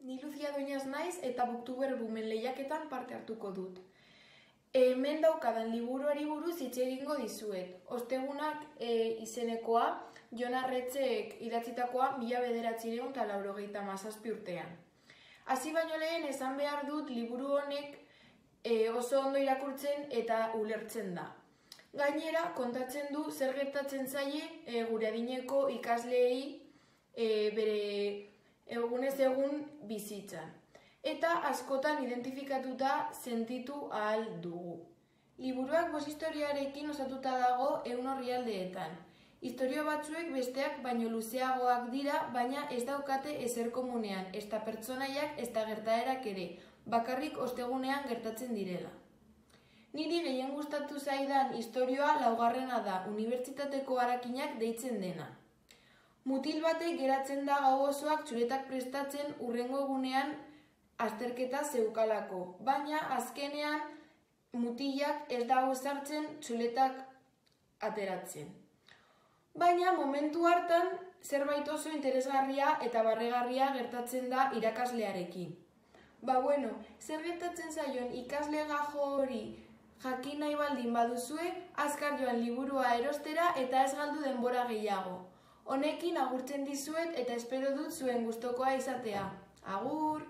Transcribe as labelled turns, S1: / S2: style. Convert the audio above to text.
S1: ni Lucia Doñaz naiz eta Booktuber bumen lehiaketan parte hartuko dut. Hemen daukadan liburuari buruz hitz egingo dizuet. Ostegunak e, izenekoa, Jon Arretxek idatzitakoa mila bederatzireun eta laurogeita mazazpi urtean. Hasi baino lehen esan behar dut liburu honek e, oso ondo irakurtzen eta ulertzen da. Gainera, kontatzen du zer gertatzen zaie e, gure adineko ikasleei e, bere egunez egun bizitzan. Eta askotan identifikatuta sentitu ahal dugu. Liburuak bos historiarekin osatuta dago eun horrialdeetan. Historio batzuek besteak baino luzeagoak dira, baina ez daukate ezer komunean, ez da pertsonaiak, ez da gertaerak ere, bakarrik ostegunean gertatzen direla. Niri gehien gustatu zaidan historioa laugarrena da, unibertsitateko harakinak deitzen dena. Mutil batek geratzen da gau osoak txuretak prestatzen urrengo egunean azterketa zeukalako, baina azkenean mutilak ez dago sartzen txuletak ateratzen. Baina momentu hartan zerbait oso interesgarria eta barregarria gertatzen da irakaslearekin. Ba bueno, zer gertatzen zaion ikasle gajo hori jakin nahi baldin baduzue, azkar joan liburua erostera eta ez galdu denbora gehiago. Honekin agurtzen dizuet eta espero dut zuen gustokoa izatea. Agur!